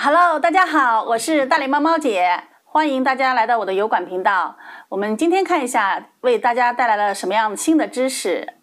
Hello，大家好，我是大脸猫猫姐，欢迎大家来到我的油管频道。我们今天看一下，为大家带来了什么样新的知识。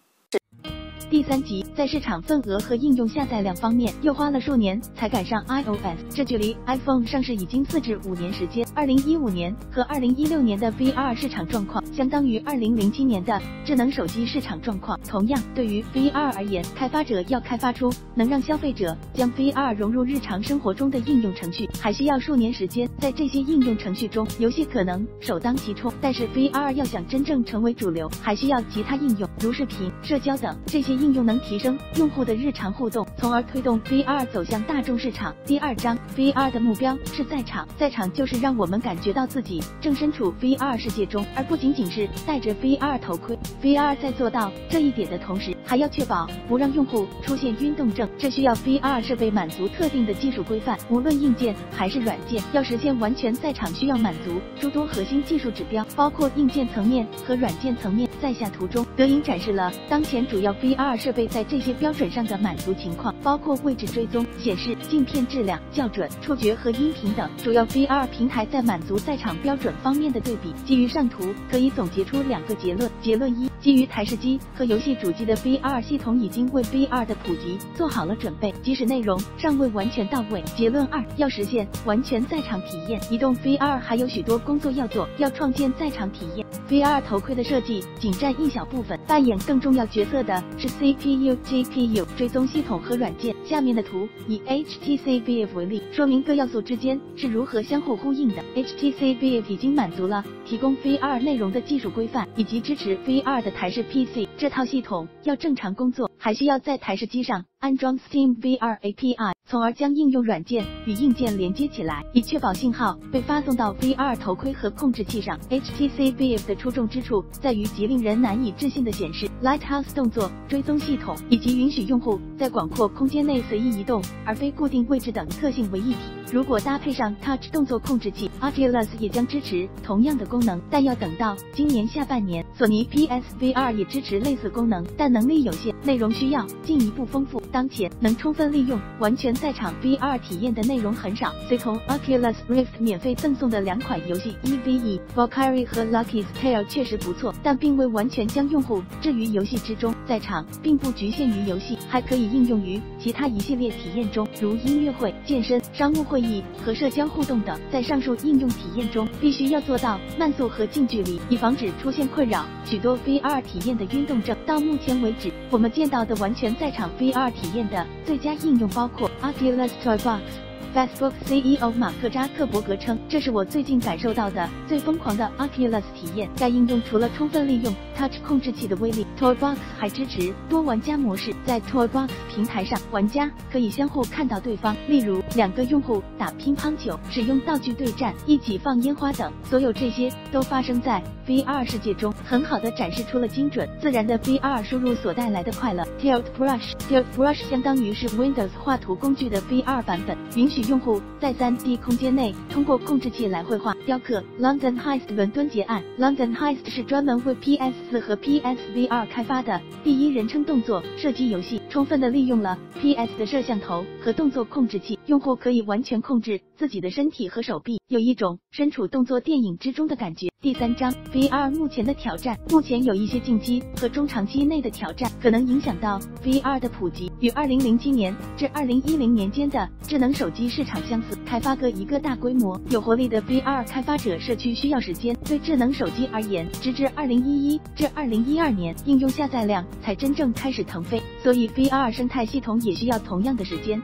第三集，在市场份额和应用下载量方面，又花了数年才赶上 iOS，这距离 iPhone 上市已经四至五年时间。二零一五年和二零一六年的 VR 市场状况，相当于二零零七年的智能手机市场状况。同样，对于 VR 而言，开发者要开发出能让消费者将 VR 融入日常生活中的应用程序，还需要数年时间。在这些应用程序中，游戏可能首当其冲，但是 VR 要想真正成为主流，还需要其他应用，如视频、社交等这些。应应用能提升用户的日常互动，从而推动 VR 走向大众市场。第二章，VR 的目标是在场，在场就是让我们感觉到自己正身处 VR 世界中，而不仅仅是戴着 VR 头盔。VR 在做到这一点的同时，还要确保不让用户出现晕动症，这需要 VR 设备满足特定的技术规范，无论硬件还是软件，要实现完全在场，需要满足诸多核心技术指标，包括硬件层面和软件层面。在下图中，德银展示了当前主要 VR 设备在这些标准上的满足情况，包括位置追踪、显示、镜片质量、校准、触觉和音频等。主要 VR 平台在满足在场标准方面的对比，基于上图可以总结出两个结论：结论一，基于台式机和游戏主机的 VR 系统已经为 VR 的普及做好了准备，即使内容尚未完全到位。结论二，要实现完全在场体验，移动 VR 还有许多工作要做，要创建在场体验。VR 头盔的设计。仅占一小部分，扮演更重要角色的是 CPU、GPU、追踪系统和软件。下面的图以 HTC Vive 为例，说明各要素之间是如何相互呼应的。HTC Vive 已经满足了提供 VR 内容的技术规范，以及支持 VR 的台式 PC。这套系统要正常工作，还需要在台式机上安装 Steam VR API。从而将应用软件与硬件连接起来，以确保信号被发送到 VR 头盔和控制器上。HTC Vive 的出众之处在于其令人难以置信的显示、Lighthouse 动作追踪系统，以及允许用户在广阔空间内随意移动而非固定位置等特性为一体。如果搭配上 Touch 动作控制器，Oculus 也将支持同样的功能，但要等到今年下半年。索尼 PSVR 也支持类似功能，但能力有限，内容需要进一步丰富。当前能充分利用完全在场 VR 体验的内容很少。随同 Oculus Rift 免费赠送的两款游戏 EVE Valkyrie 和 Lucky's Tale 确实不错，但并未完全将用户置于游戏之中。在场并不局限于游戏，还可以应用于其他一系列体验中，如音乐会、健身、商务会议和社交互动等。在上述应用体验中，必须要做到慢速和近距离，以防止出现困扰许多 VR 体验的晕动症。到目前为止，我们见到的完全在场 VR 体验的最佳应用包括 Oculus Toy Box。Facebook CEO 马克扎克伯格称，这是我最近感受到的最疯狂的 Oculus 体验。该应用除了充分利用 Touch 控制器的威力，Toybox 还支持多玩家模式。在 Toybox 平台上，玩家可以相互看到对方，例如两个用户打乒乓球、使用道具对战、一起放烟花等。所有这些都发生在 VR 世界中，很好的展示出了精准自然的 VR 输入所带来的快乐。Tilt Brush，Tilt Brush 相当于是 Windows 画图工具的 VR 版本，允许用户在 3D 空间内通过控制器来绘画、雕刻。London Heist 伦敦劫案，London Heist 是专门为 PS4 和 PSVR 开发的第一人称动作射击游戏，充分的利用了 PS 的摄像头和动作控制器，用户可以完全控制自己的身体和手臂，有一种身处动作电影之中的感觉。第三章 VR 目前的挑战，目前有一些近期和中长期内的挑战，可能影响到 VR 的普及。与2007年至2010年间的智能手机市场相似，开发个一个大规模、有活力的 VR 开发者社区需要时间。对智能手机而言，直至2011至2012年，应用下载量才真正开始腾飞，所以 VR 生态系统也需要同样的时间。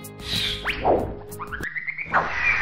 you